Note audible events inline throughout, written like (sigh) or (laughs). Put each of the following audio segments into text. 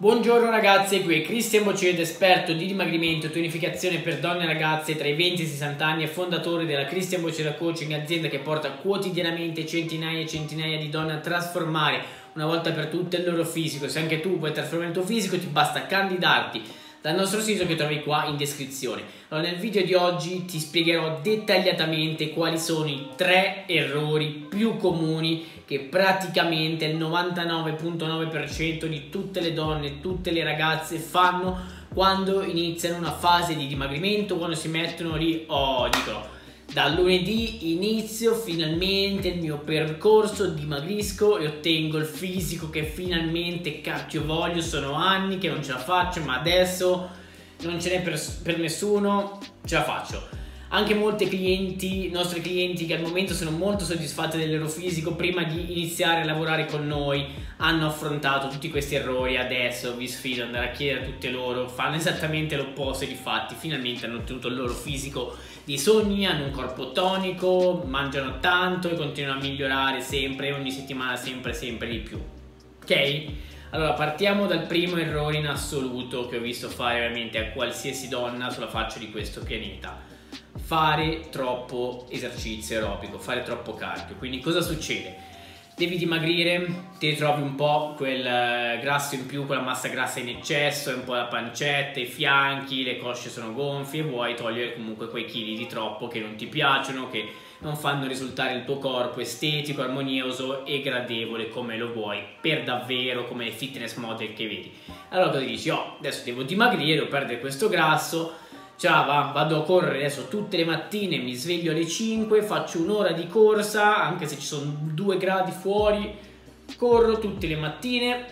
Buongiorno ragazzi, qui è Cristian Bocedo, esperto di dimagrimento e tonificazione per donne e ragazze tra i 20 e i 60 anni e fondatore della Cristian Bocedo Coaching, azienda che porta quotidianamente centinaia e centinaia di donne a trasformare una volta per tutte il loro fisico. Se anche tu vuoi trasformare il tuo fisico ti basta candidarti dal nostro sito che trovi qua in descrizione. Allora, nel video di oggi ti spiegherò dettagliatamente quali sono i tre errori più comuni che praticamente il 99.9% di tutte le donne, tutte le ragazze fanno quando iniziano una fase di dimagrimento, quando si mettono lì, oh, dicono da lunedì inizio finalmente il mio percorso, dimagrisco e ottengo il fisico che finalmente cacchio voglio, sono anni che non ce la faccio, ma adesso non ce n'è per, per nessuno, ce la faccio. Anche molti clienti, nostri clienti che al momento sono molto soddisfatti del loro fisico, prima di iniziare a lavorare con noi, hanno affrontato tutti questi errori. Adesso vi sfido ad andare a chiedere a tutte loro, fanno esattamente l'opposto di fatti, finalmente hanno ottenuto il loro fisico di sogni, hanno un corpo tonico, mangiano tanto e continuano a migliorare sempre, ogni settimana sempre, sempre di più. Ok? Allora, partiamo dal primo errore in assoluto che ho visto fare veramente a qualsiasi donna sulla faccia di questo pianeta fare troppo esercizio aerobico, fare troppo cardio. Quindi cosa succede? Devi dimagrire, ti ritrovi un po' quel eh, grasso in più, quella massa grassa in eccesso, un po' la pancetta, i fianchi, le cosce sono gonfie, vuoi togliere comunque quei chili di troppo che non ti piacciono, che non fanno risultare il tuo corpo estetico, armonioso e gradevole come lo vuoi per davvero, come le fitness model che vedi. Allora cosa dici? Oh, adesso devo dimagrire, devo perdere questo grasso, Ciao, va, vado a correre adesso. Tutte le mattine, mi sveglio alle 5, faccio un'ora di corsa, anche se ci sono due gradi fuori, corro tutte le mattine,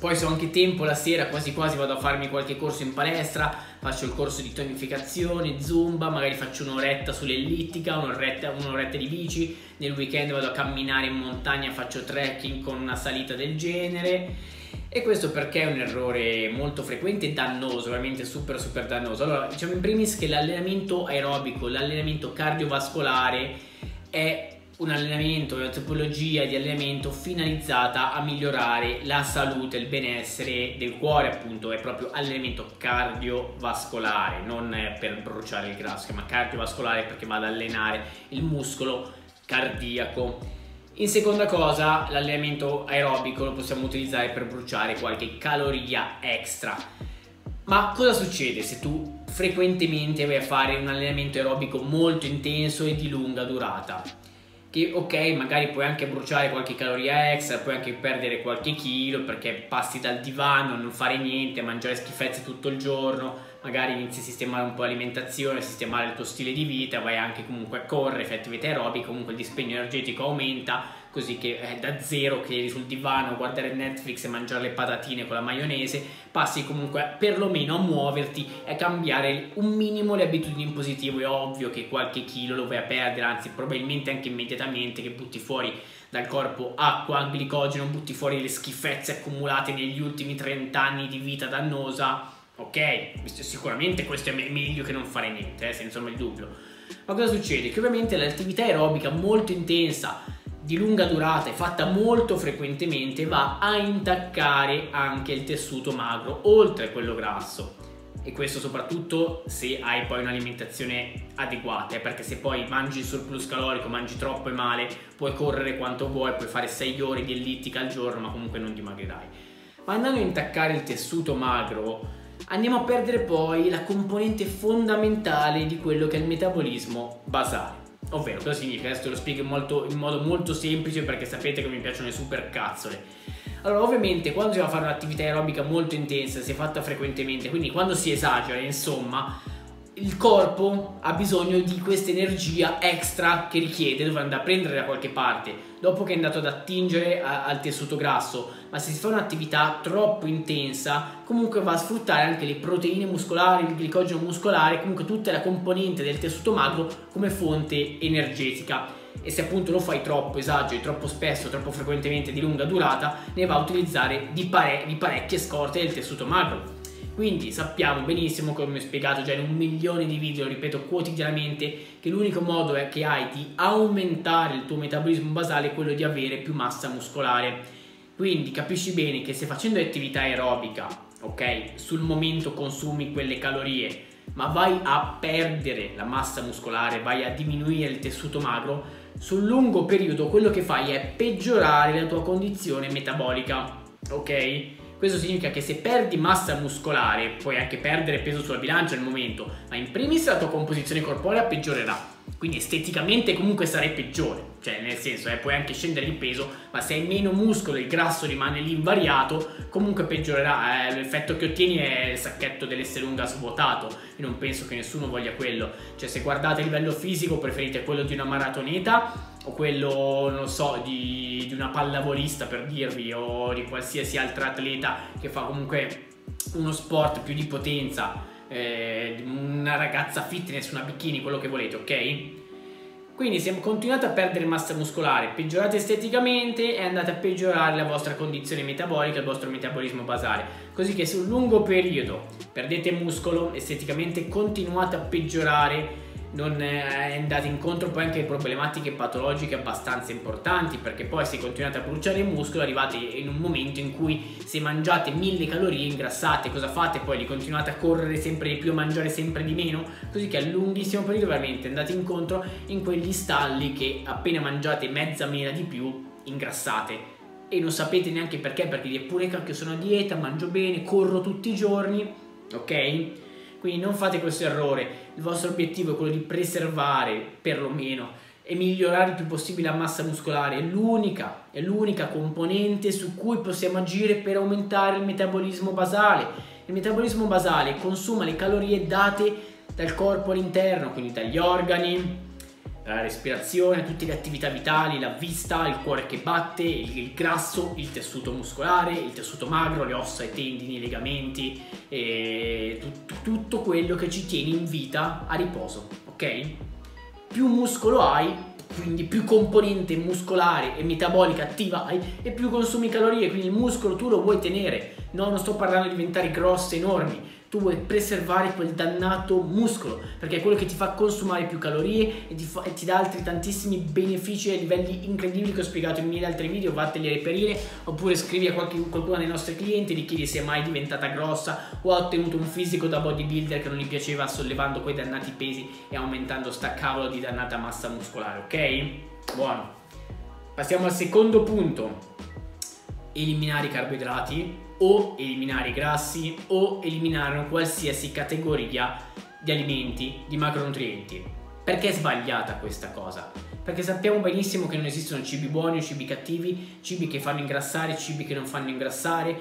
poi se ho anche tempo la sera quasi quasi vado a farmi qualche corso in palestra, faccio il corso di tonificazione, zumba, magari faccio un'oretta sull'ellittica, un'oretta, un'oretta di bici, nel weekend vado a camminare in montagna, faccio trekking con una salita del genere e questo perché è un errore molto frequente e dannoso, veramente super super dannoso. Allora, diciamo in primis che l'allenamento aerobico, l'allenamento cardiovascolare è un allenamento, una tipologia di allenamento finalizzata a migliorare la salute, il benessere del cuore, appunto, è proprio allenamento cardiovascolare, non per bruciare il grasso, ma cardiovascolare perché va ad allenare il muscolo cardiaco. In seconda cosa, l'allenamento aerobico lo possiamo utilizzare per bruciare qualche caloria extra. Ma cosa succede se tu frequentemente vai a fare un allenamento aerobico molto intenso e di lunga durata? Che ok, magari puoi anche bruciare qualche caloria extra, puoi anche perdere qualche chilo perché passi dal divano, non fare niente, mangiare schifezze tutto il giorno, magari inizi a sistemare un po' l'alimentazione, sistemare il tuo stile di vita, vai anche comunque a correre, fai attività aerobica, comunque il dispendio energetico aumenta, così che è da zero che eri sul divano a guardare Netflix e mangiare le patatine con la maionese, passi comunque perlomeno a muoverti e a cambiare un minimo le abitudini in positivo. È ovvio che qualche chilo lo vai a perdere, anzi probabilmente anche immediatamente che butti fuori dal corpo acqua, glicogeno, butti fuori le schifezze accumulate negli ultimi 30 anni di vita dannosa Ok, sicuramente questo è meglio che non fare niente, eh, senza di dubbio. Ma cosa succede? Che ovviamente l'attività aerobica molto intensa, di lunga durata e fatta molto frequentemente va a intaccare anche il tessuto magro, oltre a quello grasso. E questo soprattutto se hai poi un'alimentazione adeguata, eh, perché se poi mangi il surplus calorico, mangi troppo e male, puoi correre quanto vuoi, puoi fare 6 ore di ellittica al giorno, ma comunque non dimagrirai. Ma andando a intaccare il tessuto magro, andiamo a perdere poi la componente fondamentale di quello che è il metabolismo basale. Ovvero, cosa significa? Adesso lo spiego in, molto, in modo molto semplice perché sapete che mi piacciono le super cazzole. Allora, ovviamente, quando si va a fare un'attività aerobica molto intensa, si è fatta frequentemente, quindi quando si esagera, insomma, il corpo ha bisogno di questa energia extra che richiede, dovrà andare a prendere da qualche parte dopo che è andato ad attingere a, al tessuto grasso, ma se si fa un'attività troppo intensa, comunque va a sfruttare anche le proteine muscolari, il glicogeno muscolare, comunque tutta la componente del tessuto magro come fonte energetica. E se appunto lo fai troppo, esageri troppo spesso, troppo frequentemente di lunga durata, ne va a utilizzare di, pare- di parecchie scorte del tessuto magro quindi sappiamo benissimo, come ho spiegato già in un milione di video, lo ripeto quotidianamente, che l'unico modo che hai di aumentare il tuo metabolismo basale è quello di avere più massa muscolare. Quindi capisci bene che se facendo attività aerobica, ok, sul momento consumi quelle calorie, ma vai a perdere la massa muscolare, vai a diminuire il tessuto magro, sul lungo periodo quello che fai è peggiorare la tua condizione metabolica, ok? Questo significa che se perdi massa muscolare, puoi anche perdere peso sulla bilancia al momento, ma in primis la tua composizione corporea peggiorerà quindi esteticamente comunque sarai peggiore, cioè nel senso eh, puoi anche scendere di peso, ma se hai meno muscolo e il grasso rimane lì invariato, comunque peggiorerà, eh, l'effetto che ottieni è il sacchetto dell'essere lunga svuotato, e non penso che nessuno voglia quello, cioè se guardate a livello fisico preferite quello di una maratoneta o quello, non so, di, di una pallavolista per dirvi, o di qualsiasi altra atleta che fa comunque uno sport più di potenza eh, una ragazza fitness, una bikini, quello che volete, ok? Quindi se continuate a perdere massa muscolare, peggiorate esteticamente e andate a peggiorare la vostra condizione metabolica, il vostro metabolismo basale. Così che sul lungo periodo perdete muscolo, esteticamente continuate a peggiorare non eh, andate incontro poi anche a problematiche patologiche abbastanza importanti perché poi se continuate a bruciare il muscolo arrivate in un momento in cui se mangiate mille calorie ingrassate cosa fate? Poi li continuate a correre sempre di più a mangiare sempre di meno? Così che a lunghissimo periodo veramente andate incontro in quegli stalli che appena mangiate mezza mela di più ingrassate. E non sapete neanche perché perché eppure cacchio sono a dieta mangio bene corro tutti i giorni ok quindi non fate questo errore, il vostro obiettivo è quello di preservare perlomeno e migliorare il più possibile la massa muscolare, è l'unica, è l'unica componente su cui possiamo agire per aumentare il metabolismo basale. Il metabolismo basale consuma le calorie date dal corpo all'interno, quindi dagli organi, la respirazione, tutte le attività vitali, la vista, il cuore che batte, il, grasso, il tessuto muscolare, il tessuto magro, le ossa, i tendini, i legamenti, tutto, tutto quello che ci tiene in vita a riposo, ok? Più muscolo hai, quindi più componente muscolare e metabolica attiva hai e più consumi calorie, quindi il muscolo tu lo vuoi tenere, no, non sto parlando di diventare grosse, enormi, tu vuoi preservare quel dannato muscolo perché è quello che ti fa consumare più calorie e ti, fa, e ti dà altri tantissimi benefici a livelli incredibili che ho spiegato in mille altri video vatteli a reperire oppure scrivi a qualche, qualcuno dei nostri clienti e gli chiedi se è mai diventata grossa o ha ottenuto un fisico da bodybuilder che non gli piaceva sollevando quei dannati pesi e aumentando sta cavolo di dannata massa muscolare ok? buono. Passiamo al secondo punto. Eliminare i carboidrati o eliminare i grassi o eliminare qualsiasi categoria di alimenti, di macronutrienti. Perché è sbagliata questa cosa? Perché sappiamo benissimo che non esistono cibi buoni o cibi cattivi, cibi che fanno ingrassare, cibi che non fanno ingrassare,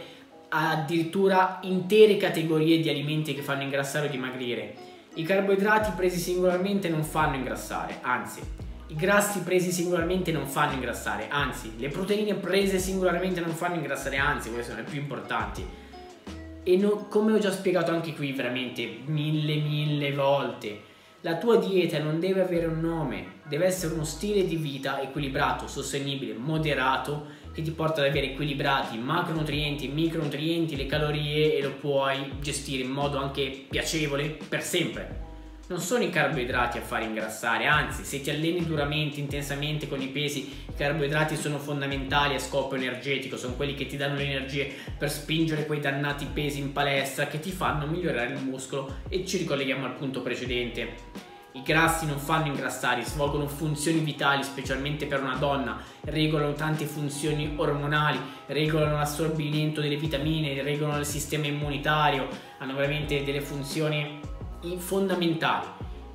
addirittura intere categorie di alimenti che fanno ingrassare o dimagrire. I carboidrati presi singolarmente non fanno ingrassare, anzi, i grassi presi singolarmente non fanno ingrassare, anzi, le proteine prese singolarmente non fanno ingrassare, anzi, queste sono le più importanti. E no, come ho già spiegato anche qui veramente mille mille volte, la tua dieta non deve avere un nome, deve essere uno stile di vita equilibrato, sostenibile, moderato, che ti porta ad avere equilibrati macronutrienti, micronutrienti, le calorie e lo puoi gestire in modo anche piacevole per sempre non sono i carboidrati a fare ingrassare, anzi se ti alleni duramente, intensamente con i pesi, i carboidrati sono fondamentali a scopo energetico, sono quelli che ti danno le energie per spingere quei dannati pesi in palestra che ti fanno migliorare il muscolo e ci ricolleghiamo al punto precedente. I grassi non fanno ingrassare, svolgono funzioni vitali, specialmente per una donna, regolano tante funzioni ormonali, regolano l'assorbimento delle vitamine, regolano il sistema immunitario, hanno veramente delle funzioni fondamentali.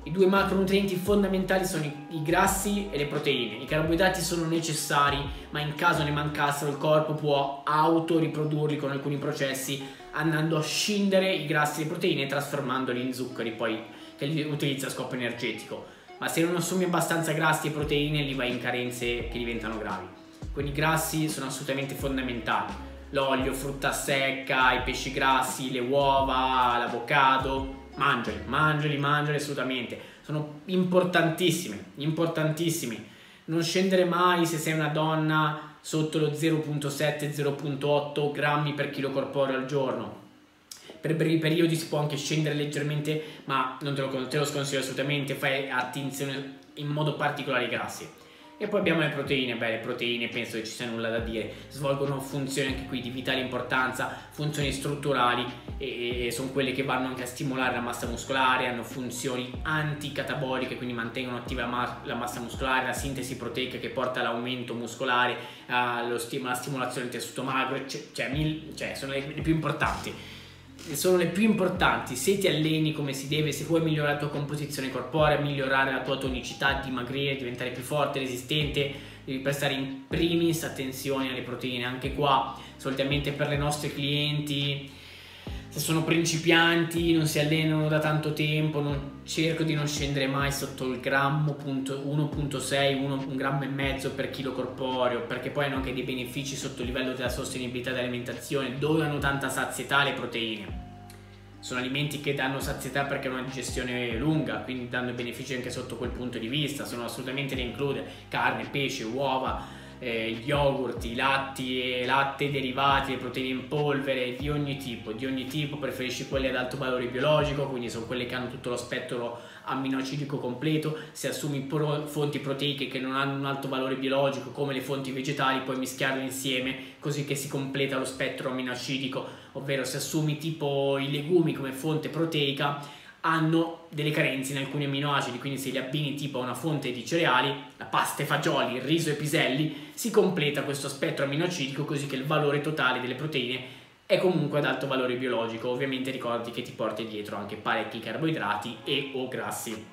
I due macronutrienti fondamentali sono i, grassi e le proteine. I carboidrati sono necessari, ma in caso ne mancassero il corpo può autoriprodurli con alcuni processi andando a scindere i grassi e le proteine e trasformandoli in zuccheri poi che li utilizza a scopo energetico. Ma se non assumi abbastanza grassi e proteine li vai in carenze che diventano gravi. Quindi i grassi sono assolutamente fondamentali. L'olio, frutta secca, i pesci grassi, le uova, l'avocado, mangiali, mangiali, mangiali assolutamente. Sono importantissime, importantissimi. Non scendere mai se sei una donna sotto lo 0.7-0.8 grammi per chilo corporeo al giorno. Per brevi periodi si può anche scendere leggermente, ma non te lo, te lo sconsiglio assolutamente, fai attenzione in modo particolare ai grassi. E poi abbiamo le proteine, beh le proteine penso che ci sia nulla da dire, svolgono funzioni anche qui di vitale importanza, funzioni strutturali e, e sono quelle che vanno anche a stimolare la massa muscolare, hanno funzioni anticataboliche, quindi mantengono attiva ma- la massa muscolare, la sintesi proteica che porta all'aumento muscolare, alla stimolazione del tessuto magro, cioè, cioè, mil- cioè sono le, le più importanti sono le più importanti se ti alleni come si deve, se vuoi migliorare la tua composizione corporea, migliorare la tua tonicità, dimagrire, diventare più forte, resistente, devi prestare in primis attenzione alle proteine. Anche qua, solitamente per le nostre clienti se sono principianti, non si allenano da tanto tempo, non, cerco di non scendere mai sotto il grammo 1.6, 1, un grammo e mezzo per chilo corporeo, perché poi hanno anche dei benefici sotto il livello della sostenibilità dell'alimentazione, dove hanno tanta sazietà le proteine. Sono alimenti che danno sazietà perché hanno una digestione lunga, quindi danno benefici anche sotto quel punto di vista, sono assolutamente da includere, carne, pesce, uova, eh, yogurt, i latti, latte derivati, le proteine in polvere di ogni tipo, di ogni tipo, preferisci quelle ad alto valore biologico, quindi sono quelle che hanno tutto lo spettro amminoacidico completo, se assumi pro- fonti proteiche che non hanno un alto valore biologico come le fonti vegetali puoi mischiarle insieme così che si completa lo spettro amminoacidico, ovvero se assumi tipo i legumi come fonte proteica hanno delle carenze in alcuni amminoacidi, quindi se li abbini tipo a una fonte di cereali, la pasta e fagioli, il riso e piselli, si completa questo spettro amminoacidico così che il valore totale delle proteine è comunque ad alto valore biologico. Ovviamente ricordi che ti porti dietro anche parecchi carboidrati e o grassi.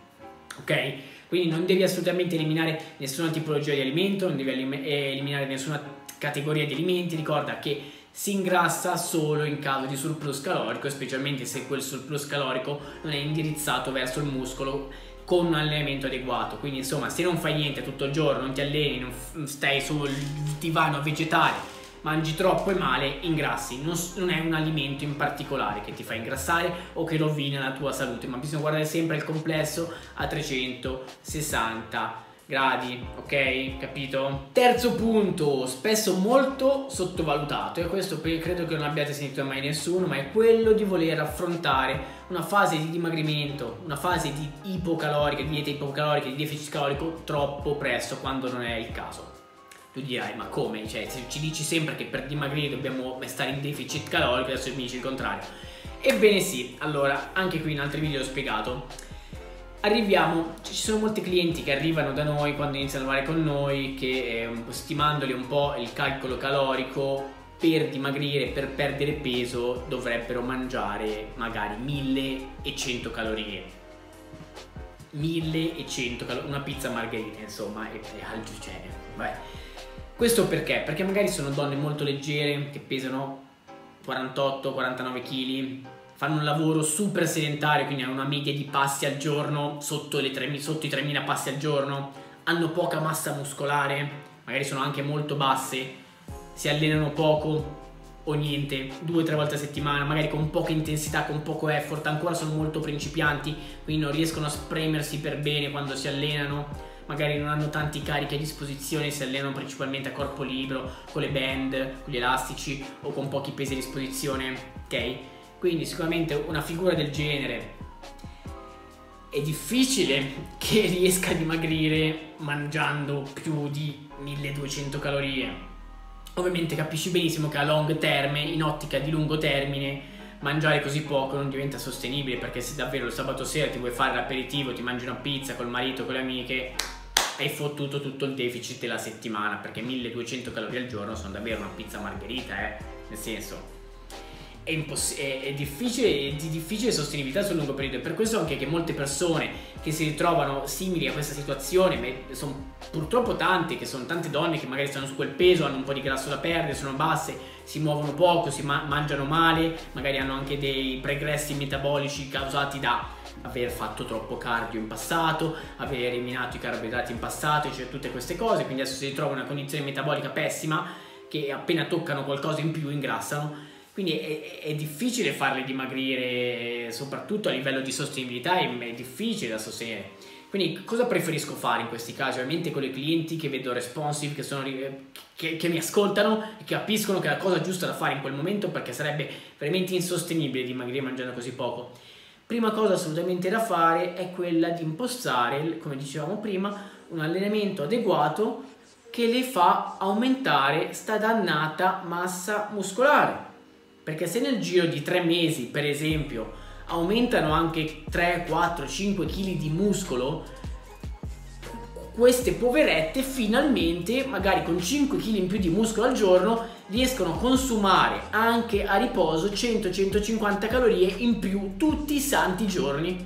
Ok? Quindi non devi assolutamente eliminare nessuna tipologia di alimento, non devi eliminare nessuna categoria di alimenti, ricorda che si ingrassa solo in caso di surplus calorico, specialmente se quel surplus calorico non è indirizzato verso il muscolo con un allenamento adeguato. Quindi, insomma, se non fai niente tutto il giorno, non ti alleni, non stai sul divano vegetale, mangi troppo e male, ingrassi. Non, non, è un alimento in particolare che ti fa ingrassare o che rovina la tua salute, ma bisogna guardare sempre il complesso a 360 gradi, ok? Capito? Terzo punto, spesso molto sottovalutato, e questo credo che non abbiate sentito mai nessuno, ma è quello di voler affrontare una fase di dimagrimento, una fase di ipocalorica, di dieta ipocalorica, di deficit calorico troppo presto quando non è il caso. Tu dirai, ma come? Cioè, ci dici sempre che per dimagrire dobbiamo stare in deficit calorico, adesso mi dici il contrario. Ebbene sì, allora, anche qui in altri video ho spiegato arriviamo, ci sono molti clienti che arrivano da noi quando iniziano a lavorare con noi che eh, stimandoli un po' il calcolo calorico per dimagrire, per perdere peso dovrebbero mangiare magari 1100 calorie 1100 calorie, una pizza margherita insomma e, e al cioè, vabbè. questo perché? perché magari sono donne molto leggere che pesano 48-49 kg fanno un lavoro super sedentario, quindi hanno una media di passi al giorno sotto, 3, sotto i 3000 passi al giorno, hanno poca massa muscolare, magari sono anche molto basse, si allenano poco o niente, due o tre volte a settimana, magari con poca intensità, con poco effort, ancora sono molto principianti, quindi non riescono a spremersi per bene quando si allenano, magari non hanno tanti carichi a disposizione, si allenano principalmente a corpo libero, con le band, con gli elastici o con pochi pesi a disposizione, ok? Quindi sicuramente una figura del genere è difficile che (laughs) riesca a dimagrire mangiando più di 1200 calorie. Ovviamente capisci benissimo che a long terme, in ottica di lungo termine, mangiare così poco non diventa sostenibile perché se davvero il sabato sera ti vuoi fare l'aperitivo, ti mangi una pizza col marito, con le amiche, hai fottuto tutto il deficit della settimana perché 1200 calorie al giorno sono davvero una pizza margherita, eh? Nel senso, è, imposs- è, è difficile, di difficile sostenibilità sul lungo periodo. È per questo anche che molte persone che si ritrovano simili a questa situazione, sono purtroppo tante, che sono tante donne che magari stanno su quel peso, hanno un po' di grasso da perdere, sono basse, si muovono poco, si ma- mangiano male, magari hanno anche dei pregressi metabolici causati da aver fatto troppo cardio in passato, aver eliminato i carboidrati in passato, cioè tutte queste cose, quindi adesso si ritrovano in una condizione metabolica pessima che appena toccano qualcosa in più ingrassano quindi è, è, difficile farle dimagrire, soprattutto a livello di sostenibilità, è, difficile da sostenere. Quindi cosa preferisco fare in questi casi? Ovviamente con i clienti che vedo responsive, che, sono, che, che, mi ascoltano e che capiscono che è la cosa giusta da fare in quel momento perché sarebbe veramente insostenibile dimagrire mangiando così poco. Prima cosa assolutamente da fare è quella di impostare, come dicevamo prima, un allenamento adeguato che le fa aumentare sta dannata massa muscolare. Perché se nel giro di tre mesi, per esempio, aumentano anche 3, 4, 5 kg di muscolo, queste poverette finalmente, magari con 5 kg in più di muscolo al giorno, riescono a consumare anche a riposo 100-150 calorie in più tutti i santi giorni.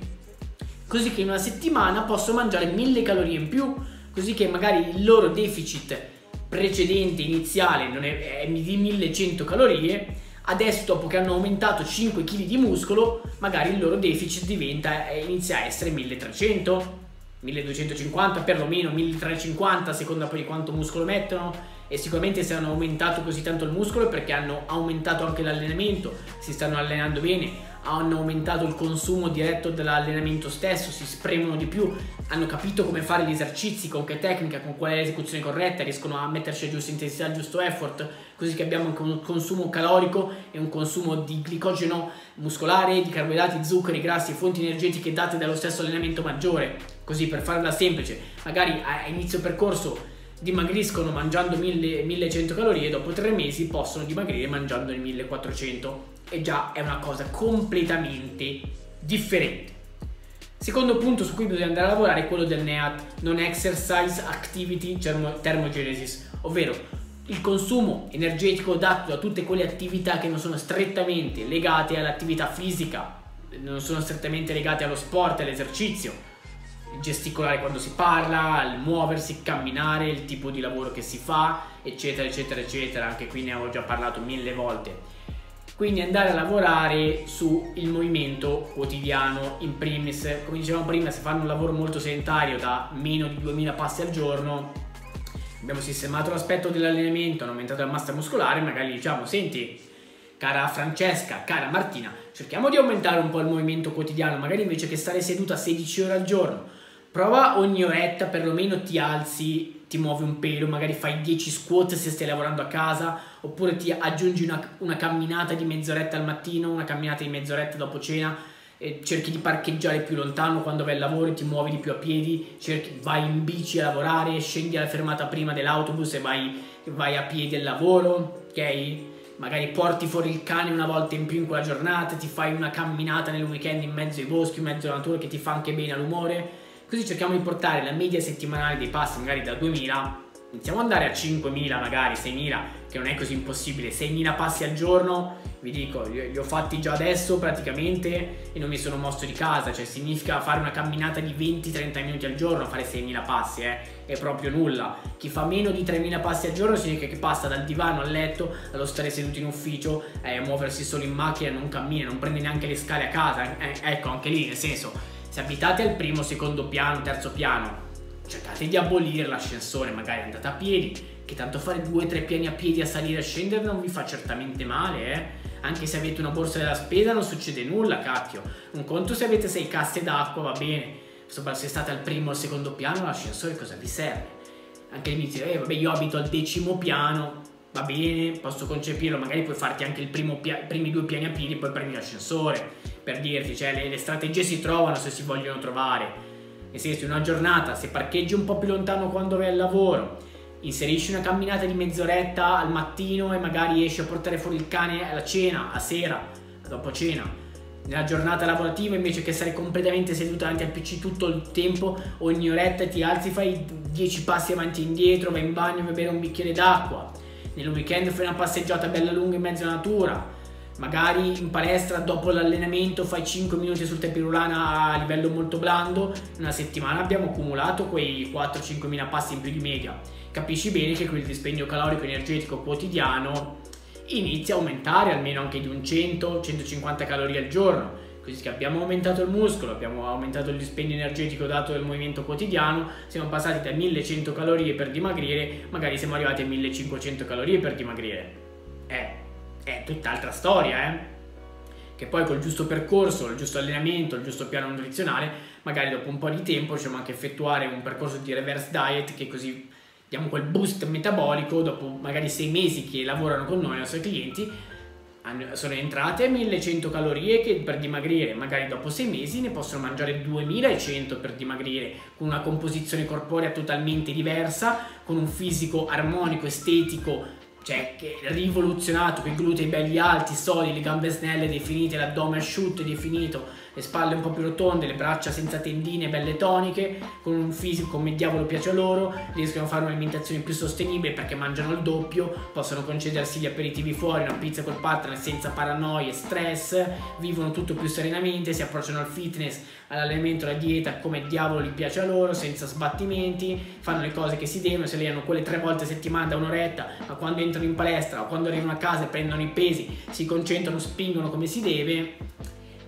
Così che in una settimana possono mangiare 1000 calorie in più, così che magari il loro deficit precedente, iniziale, è, è di 1100 calorie, adesso dopo che hanno aumentato 5 kg di muscolo, magari il loro deficit diventa, inizia a essere 1300 1250 perlomeno 1350 a seconda poi di quanto muscolo mettono. E sicuramente se hanno aumentato così tanto il muscolo perché hanno aumentato anche l'allenamento si stanno allenando bene hanno aumentato il consumo diretto dell'allenamento stesso si spremono di più hanno capito come fare gli esercizi con che tecnica con qual è corretta riescono a metterci a giusta intensità il giusto effort così che abbiamo anche un consumo calorico e un consumo di glicogeno muscolare di carboidrati zuccheri grassi fonti energetiche date dallo stesso allenamento maggiore. Così per farla semplice, magari a inizio percorso dimagriscono mangiando 1000, 1100 calorie, dopo tre mesi possono dimagrire mangiando 1400 e già è una cosa completamente differente. Secondo punto su cui bisogna andare a lavorare è quello del NEAT, Non Exercise Activity Thermogenesis, ovvero il consumo energetico dato da tutte quelle attività che non sono strettamente legate all'attività fisica, non sono strettamente legate allo sport, all'esercizio, gesticolare quando si parla, il muoversi, camminare, il tipo di lavoro che si fa, eccetera, eccetera, eccetera. Anche qui ne ho già parlato mille volte. Quindi andare a lavorare sul movimento quotidiano in primis. Come dicevamo prima, se fanno un lavoro molto sedentario da meno di 2000 passi al giorno, abbiamo sistemato l'aspetto dell'allenamento, hanno aumentato la massa muscolare, magari diciamo, senti, cara Francesca, cara Martina, cerchiamo di aumentare un po' il movimento quotidiano, magari invece che stare seduta 16 ore al giorno, prova ogni oretta perlomeno ti alzi, ti muovi un pelo, magari fai 10 squat se stai lavorando a casa, oppure ti aggiungi una, una camminata di mezz'oretta al mattino, una camminata di mezz'oretta dopo cena, cerchi di parcheggiare più lontano quando vai al lavoro, ti muovi di più a piedi, cerchi, vai in bici a lavorare, scendi alla fermata prima dell'autobus e vai, vai a piedi al lavoro, ok? Magari porti fuori il cane una volta in più in quella giornata, ti fai una camminata nel weekend in mezzo ai boschi, in mezzo alla natura che ti fa anche bene all'umore Così cerchiamo di portare la media settimanale dei passi magari da 2000, iniziamo ad andare a 5000 magari, 6000, che non è così impossibile, 6000 passi al giorno, vi dico, li ho fatti già adesso praticamente e non mi sono mosso di casa, cioè significa fare una camminata di 20-30 minuti al giorno, fare 6000 passi, eh, è proprio nulla. Chi fa meno di 3000 passi al giorno significa che passa dal divano al letto, allo stare seduto in ufficio, eh, muoversi solo in macchina, non cammina, non prende neanche le scale a casa, eh, ecco anche lì nel senso se abitate al primo, secondo piano, terzo piano, cercate di abolire l'ascensore, magari andate a piedi, che tanto fare due o tre piani a piedi a salire e scendere non vi fa certamente male, eh? Anche se avete una borsa della spesa non succede nulla, cacchio. Un conto se avete sei casse d'acqua, va bene. Soprattutto se state al primo o al secondo piano, l'ascensore cosa vi serve? Anche lì mi dite, eh, vabbè, io abito al decimo piano, va bene, posso concepirlo, magari puoi farti anche i primi due piani a piedi e poi prendi l'ascensore per dirti, cioè le, le strategie si trovano se si vogliono trovare. Nel senso, in una giornata, se parcheggi un po' più lontano quando vai al lavoro, inserisci una camminata di mezz'oretta al mattino e magari esci a portare fuori il cane alla cena, a sera, dopo cena. Nella giornata lavorativa invece che stare completamente seduto davanti al PC tutto il tempo, ogni oretta ti alzi, fai 10 passi avanti e indietro, vai in bagno a bere un bicchiere d'acqua. Nel weekend fai una passeggiata bella lunga in mezzo alla natura magari in palestra dopo l'allenamento fai 5 minuti sul tepirulana a livello molto blando, in una settimana abbiamo accumulato quei 4-5 mila passi in più di media. Capisci bene che quel dispendio calorico energetico quotidiano inizia a aumentare almeno anche di un 100-150 calorie al giorno. Così che abbiamo aumentato il muscolo, abbiamo aumentato il dispendio energetico dato dal movimento quotidiano, siamo passati da 1100 calorie per dimagrire, magari siamo arrivati a 1500 calorie per dimagrire. Eh, è tutt'altra storia, eh? Che poi col giusto percorso, il giusto allenamento, il giusto piano nutrizionale, magari dopo un po' di tempo riusciamo anche effettuare un percorso di reverse diet che così diamo quel boost metabolico dopo magari sei mesi che lavorano con noi i nostri clienti sono entrate a 1100 calorie che per dimagrire, magari dopo 6 mesi ne possono mangiare 2100 per dimagrire, con una composizione corporea totalmente diversa, con un fisico armonico, estetico, cioè che è rivoluzionato, con i glutei belli alti, solidi, le gambe snelle definite, l'addome asciutto e definito, le spalle un po' più rotonde, le braccia senza tendine, belle toniche, con un fisico come diavolo piace a loro, riescono a fare un'alimentazione più sostenibile perché mangiano il doppio, possono concedersi gli aperitivi fuori, una pizza col partner senza paranoie, stress, vivono tutto più serenamente, si approcciano al fitness, all'allenamento, alla dieta come diavolo gli piace a loro, senza sbattimenti, fanno le cose che si devono, se allenano quelle tre volte a settimana da un'oretta, ma quando entrano in palestra o quando arrivano a casa e prendono i pesi, si concentrano, spingono come si deve,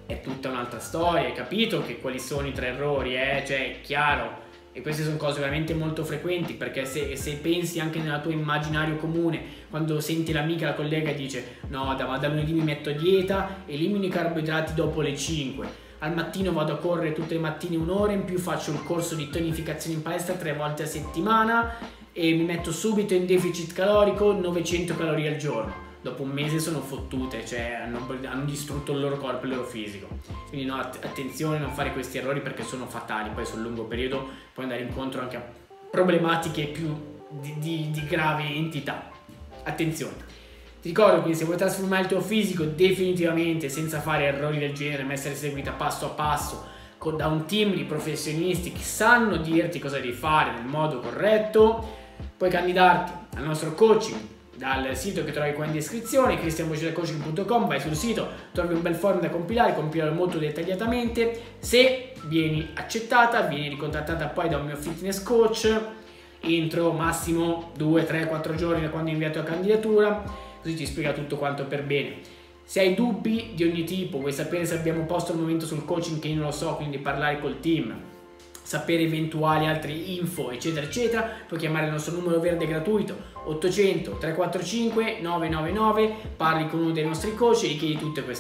è tutta un'altra storia. Hai capito che quali sono i tre errori, eh? Cioè, è chiaro. E queste sono cose veramente molto frequenti perché se, se, pensi anche nella tua immaginario comune, quando senti l'amica, la collega dice no, da, da lunedì mi metto a dieta, elimino i carboidrati dopo le 5 al mattino vado a correre tutte le mattine un'ora, in più faccio il corso di tonificazione in palestra tre volte a settimana e mi metto subito in deficit calorico 900 calorie al giorno. Dopo un mese sono fottute, cioè hanno, hanno distrutto il loro corpo e il loro fisico. Quindi no, attenzione a non fare questi errori perché sono fatali, poi sul lungo periodo puoi andare incontro anche a problematiche più di, di, di grave entità. Attenzione. Ti ricordo quindi se vuoi trasformare il tuo fisico definitivamente senza fare errori del genere, ma essere seguita passo a passo con, da un team di professionisti che sanno dirti cosa devi fare nel modo corretto, puoi candidarti al nostro coaching dal sito che trovi qua in descrizione, cristianvocidacoaching.com, vai sul sito, trovi un bel form da compilare, compilare molto dettagliatamente. Se vieni accettata, vieni ricontattata poi da un mio fitness coach entro massimo 2, 3, 4 giorni da quando ho inviato la candidatura così ti spiega tutto quanto per bene. Se hai dubbi di ogni tipo, vuoi sapere se abbiamo posto al momento sul coaching che io non lo so, quindi parlare col team, sapere eventuali altre info, eccetera, eccetera, puoi chiamare il nostro numero verde gratuito 800 345 999, parli con uno dei nostri coach e chiedi tutte queste